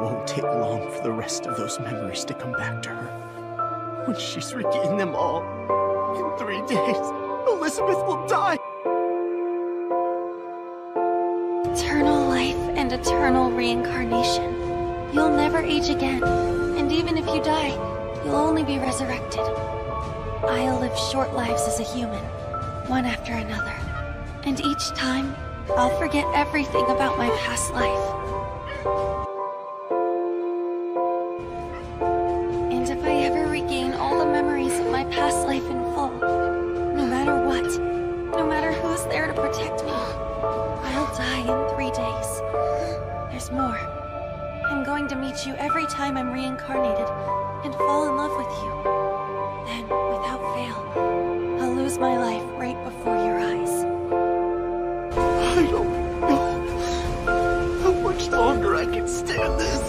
won't take long for the rest of those memories to come back to her. When she's regained them all, in three days, Elizabeth will die. Eternal life and eternal reincarnation. You'll never age again, and even if you die, you'll only be resurrected. I'll live short lives as a human, one after another. And each time, I'll forget everything about my past life. I'm going to meet you every time I'm reincarnated and fall in love with you. Then, without fail, I'll lose my life right before your eyes. I don't know how much longer I can stand this.